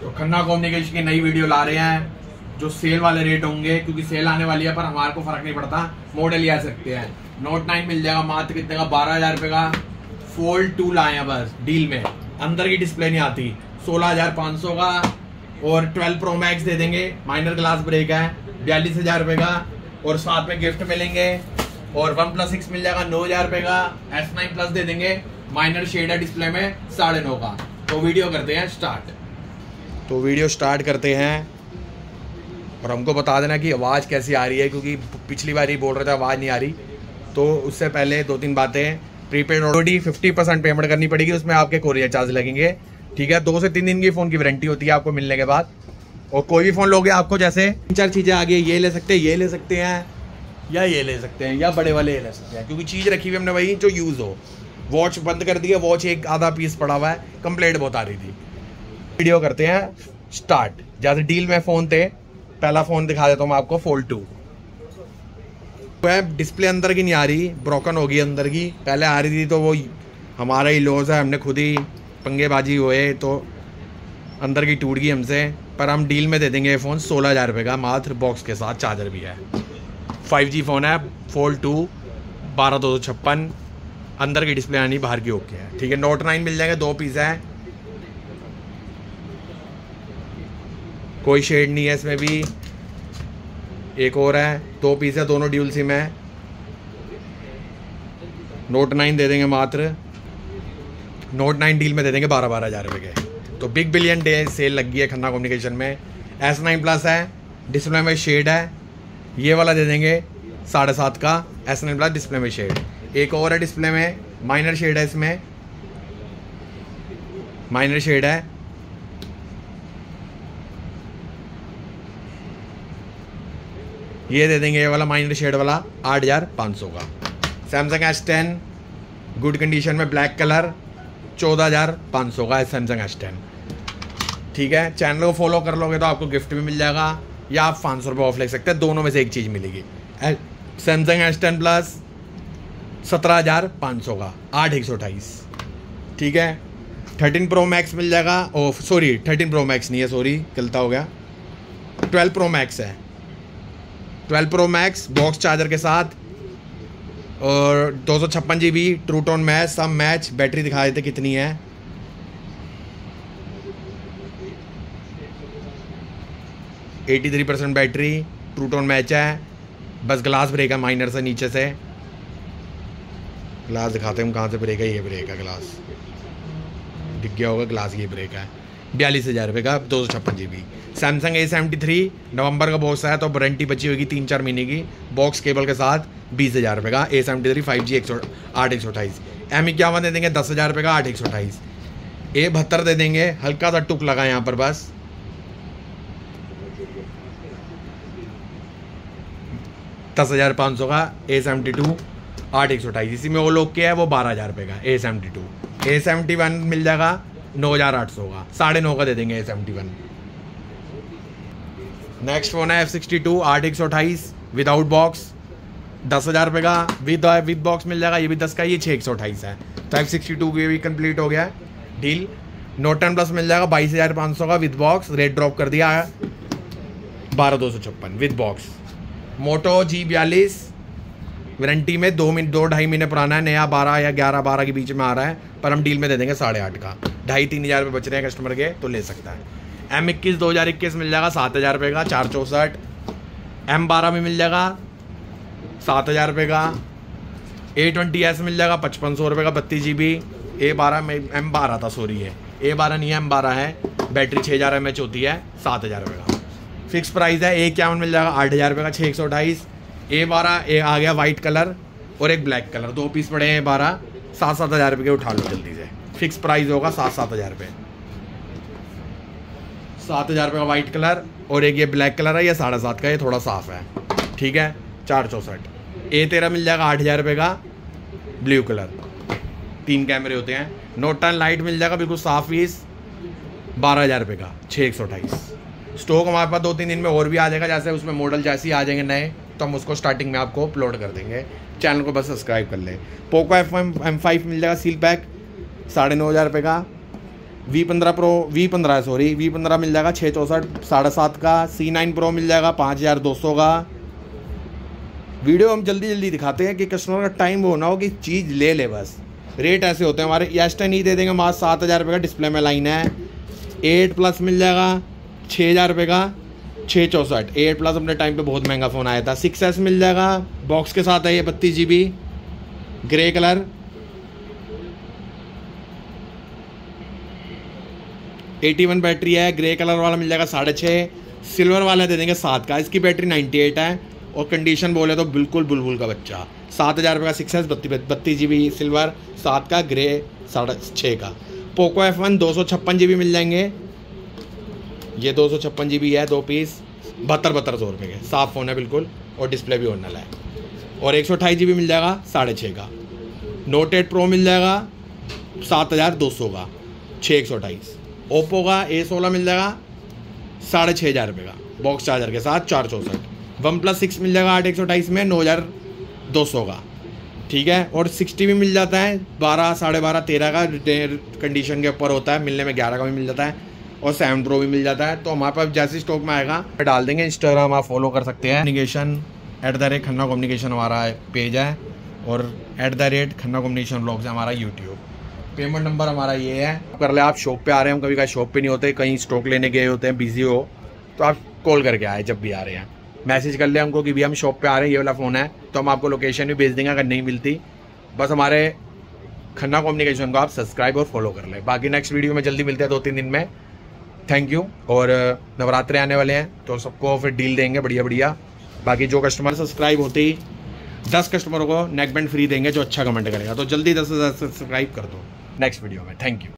तो खन्ना कम्युनिकेशन की नई वीडियो ला रहे हैं, जो सेल वाले रेट होंगे, क्योंकि सेल आने वाली है, पर हमारे को फ़र्क नहीं पड़ता। मॉडल ही आ सकते हैं। नोट नाइन मिल जाएगा, मात्र कितने का? बारह हज़ार रुपए का। फोल्ड टू लाए हैं बस डील में। अंदर की डिस्प्ले नहीं आती। सोलह हज़ार पाँच सौ का और ट्वेल्व प्रो मैक्स दे देंगे। माइनर ग्लास ब्रेक है। बयालीस हज़ार रुपए का। और साथ में गिफ्ट मिलेंगे। और वन प्लस सिक्स मिल जाएगा, नौ हज़ार रुपए का। एस नाइन प्लस दे देंगे। माइनर शेड है डिस्प्ले में, साढ़े नौ का। तो वीडियो करते हैं स्टार्ट तो वीडियो स्टार्ट करते हैं। और हमको बता देना कि आवाज़ कैसी आ रही है, क्योंकि पिछली बार ही बोल रहे थे, आवाज़ नहीं आ रही। तो उससे पहले दो तीन बातें। Prepaid already fifty percent payment करनी पड़ेगी, उसमें आपके कोरियर चार्ज लगेंगे। ठीक है? दो से तीन दिन की फ़ोन की वारंटी होती है आपको मिलने के बाद। और कोई भी फ़ोन लोगे आपको जैसे तीन चार चीज़ें आगे, ये ले सकते हैं, ये ले सकते हैं, या ये ले सकते हैं, या बड़े वाले ये ले सकते हैं। क्योंकि चीज़ रखी हुई हमने वही, जो यूज़ हो। वॉच बंद कर दी है वॉच एक आधा पीस पड़ा हुआ है कंप्लेंट बहुत आ रही थी। वीडियो करते हैं स्टार्ट जैसे डील में फ़ोन थे, पहला फ़ोन दिखा देता हूँ मैं आपको फोल्ड टू डिस्प्ले अंदर की नहीं आ रही ब्रोकन होगी अंदर की. पहले आ रही थी तो वो हमारा ही लॉस है, हमने खुद ही पंगेबाजी हुए तो अंदर की टूट गई हमसे. पर हम डील में दे देंगे ये फ़ोन सोलह हज़ार रुपये का, मात्र बॉक्स के साथ चार्जर भी है. फाइव जी फ़ोन है फोल्ड टू बारह दो सौ छप्पन. अंदर की डिस्प्ले आनी बाहर की ओके है. ठीक है, नोट नाइन मिल जाएँगे, दो पीस है. कोई शेड नहीं है इसमें भी। एक और है, दो पीस है, दोनों ड्यूल सिम है। नोट नाइन दे देंगे मात्र। नोट नाइन डील में दे देंगे बारह बारह हज़ार रुपये के। तो बिग बिलियन डे सेल लगी है खन्ना कम्युनिकेशन में। एस नाइन प्लस है डिस्प्ले में शेड है। ये वाला दे देंगे साढ़े सात का एस नाइन प्लस डिस्प्ले में शेड एक और है डिस्प्ले में माइनर शेड है इसमें। माइनर शेड है। ये दे देंगे ये वाला माइनर शेड वाला आठ हज़ार पाँच सौ का। Samsung S ten good condition में ब्लैक कलर चौदह हज़ार पाँच सौ का है सैमसंग एस टेन ठीक है चैनल को फॉलो कर लोगे तो आपको गिफ्ट भी मिल जाएगा, या आप पाँच सौ रुपये ऑफ़ ले सकते हैं, दोनों में से एक चीज़ मिलेगी। सैमसंग एस टेन प्लस सत्रह हज़ार पाँच सौ का, आठ एक सौ अठाईस ठीक है थर्टीन प्रो मैक्स मिल जाएगा ओ सॉरी थर्टीन प्रो मैक्स नहीं है सॉरी गलता हो गया। ट्वेल्व प्रो मैक्स है। Twelve pro max, box charger के साथ। और दो सौ छप्पन G B true tone match सब मैच बैटरी दिखा देते कितनी है। Eighty three percent battery true tone match है। बस ग्लास ब्रेक है माइनर से नीचे से। ग्लास दिखाते हम कहाँ से ब्रेक है, ये ब्रेक है ग्लास दिख गया होगा ग्लास ये ब्रेक है। बयालीस हज़ार रुपये का दो सौ छप्पन G B Samsung A seventy three नवंबर का बॉक्स है तो वारंटी बची होगी तीन चार महीने की। बॉक्स केबल के साथ बीस हज़ार रुपये का A seventy three five G एक सौ, आठ एक सौ अठाईस एम क्या इक्यावन दे देंगे? दस हज़ार रुपये का आठ एक सौ अठाईस ए बहत्तर दे देंगे, हल्का सा टुक लगा यहाँ पर बस। दस हज़ार पाँच सौ का ए सेवेंटी टू आठ एक सौ अठाईस इसी में वो लोग के है, वो बारह हज़ार रुपये का A seventy two A seventy one मिल जाएगा नौ हज़ार आठ सौ का। साढ़े नौ का दे देंगे A seventy one. Next phone है एफ़ सिक्सटी टू आठ एक सौ अट्ठाईस विदाउट बॉक्स दस हज़ार रुपये का। विद विद बॉक्स मिल जाएगा, ये भी दस का, ये छः एक सौ अट्ठाईस है। तो एफ़ सिक्सटी टू भी कंप्लीट हो गया। है डील नोट टेन प्लस मिल जाएगा, बाईस हज़ार पाँच सौ का विद बॉक्स रेट ड्रॉप कर दिया है। बारह दो सौ छप्पन विद बॉक्स मोटो जी बयालीस वारंटी में दो मिनट दो ढाई महीने पुराना है, नया बारह या ग्यारह बारह के बीच में आ रहा है, पर हम डील में दे देंगे साढ़े आठ का। ढाई तीन हज़ार रुपये बच रहे हैं कस्टमर के तो ले सकता है। एम इक्कीस, दो हज़ार इक्कीस मिल जाएगा, सात हज़ार रुपये का, चार चौंसठ। एम बारह में मिल जाएगा, सात हज़ार रुपये का। ए ट्वेंटी एस मिल जाएगा, पचपन सौ रुपये का, बत्तीस जी बी ए बारह में एम बारह था सॉरी है ए बारह नहीं है एम बारह है। बैटरी छः हज़ार एम एच होती है, सात हज़ार रुपये का। फिक्स प्राइस है ए इक्यावन मिल जाएगा, आठ हज़ार रुपये का छः एक सौ अट्ठाईस। ए बारह ए आ गया वाइट कलर और एक ब्लैक कलर दो पीस पड़े हैं बारह सात सात हज़ार रुपये के उठा लो जल्दी से। फिक्स प्राइस होगा सात सात हज़ार रुपये सात हज़ार रुपये का वाइट कलर और एक ये ब्लैक कलर है, ये साढ़े सात का, ये थोड़ा साफ़ है। ठीक है? चार चौंसठ। ए तेरह मिल जाएगा आठ हज़ार रुपये का ब्लू कलर तीन कैमरे होते हैं। नोट टेन लाइट मिल जाएगा, बिल्कुल साफ़ पीस बारह हज़ार रुपये का छः एक सौ अट्ठाईस। स्टॉक हमारे पास दो तीन दिन में और भी आ जाएगा, जैसे उसमें मॉडल जैसे ही आ जाएँगे नए तो हम उसको स्टार्टिंग में आपको अपलोड कर देंगे। चैनल को बस सब्सक्राइब कर लें। Poco F M M five मिल जाएगा सील पैक साढ़े नौ हज़ार रुपये का। वी पंद्रह प्रो वी पंद्रह सॉरी वी पंद्रह मिल जाएगा छः चौंसठ, साढ़े सात का। सी नाइन प्रो मिल जाएगा पाँच हज़ार दो सौ का। वीडियो हम जल्दी जल्दी दिखाते हैं कि कस्टमर का टाइम वो ना हो कि चीज़ ले ले बस। रेट ऐसे होते हैं। हमारे एस टेन ही दे देंगे मात्र सात हज़ार रुपये का डिस्प्ले में लाइन है। एट प्लस मिल जाएगा छः हज़ार रुपये का छः चौंसठ। एट प्लस अपने टाइम पे बहुत महँगा फ़ोन आया था। सिक्स एस मिल जाएगा बॉक्स के साथ है ये बत्तीस G B grey colour eighty one battery है, ग्रे कलर वाला मिल जाएगा साढ़े छः सिल्वर वाला दे देंगे सात का। इसकी बैटरी नाइन्टी एट है और कंडीशन बोले तो बिल्कुल बुलबुल का बच्चा। सात हज़ार रुपये का सिक्स एस बत्तीस बत्तीस जी बी सिल्वर, सात का, ग्रे, साढ़े छः का। पोको एफ़ वन दो सौ छप्पन जी बी मिल जाएँगे। ये दो सौ छप्पन जी बी है, दो पीस, बहत्तर बहत्तर सौ रुपये के। साफ़ फ़ोन है बिल्कुल और डिस्प्ले भी ओनल है। और एक सौ अट्ठाईस जी बी मिल जाएगा, साढ़े छः का। नोट एट प्रो मिल जाएगा, सात हज़ार दो सौ का छः एक सौ अट्ठाईस। ओप्पो का ए सोलह मिल जाएगा, साढ़े छः हज़ार रुपये का। बॉक्स चार्जर के साथ चार चौंसठ। वन प्लस सिक्स मिल जाएगा आठ एक सौ अट्ठाईस में, नौ हज़ार दो सौ का। ठीक है? और सिक्सटी भी मिल जाता है, बारह, साढ़े बारह, तेरह का कंडीशन के ऊपर होता है, मिलने में ग्यारह का भी मिल जाता है, और सेवन प्रो भी मिल जाता है। तो हमारे पास जैसे स्टॉक में आएगा डाल देंगे इंस्टाग्राम आप फॉलो कर सकते हैं। Communication at the rate Khanna communication हमारा पेज है, और at the rate Khanna communication blog है हमारा यूट्यूब पेमेंट नंबर हमारा ये है। कर ले, आप शॉप पे आ रहे हैं कभी कहीं शॉप पे नहीं होते, कहीं स्टॉक लेने गए होते हैं बिज़ी हो तो आप कॉल करके आए जब भी आ रहे हैं। मैसेज कर ले हमको कि भी हम शॉप पे आ रहे हैं, ये वाला फ़ोन है तो हम आपको लोकेशन भी भेज देंगे, अगर नहीं मिलती। बस हमारे खन्ना कम्युनिकेशन को आप सब्सक्राइब और फॉलो कर लें। बाकी नेक्स्ट वीडियो में जल्दी मिलते हैं दो तीन दिन में। थैंक यू और नवरात्रे आने वाले हैं तो सबको फिर डील देंगे बढ़िया बढ़िया बाकी जो कस्टमर सब्सक्राइब होते ही, दस कस्टमरों को नेक बैंड फ्री देंगे, जो अच्छा कमेंट करेगा। तो जल्दी दस हज़ार सब्सक्राइब कर दो। नेक्स्ट वीडियो में थैंक यू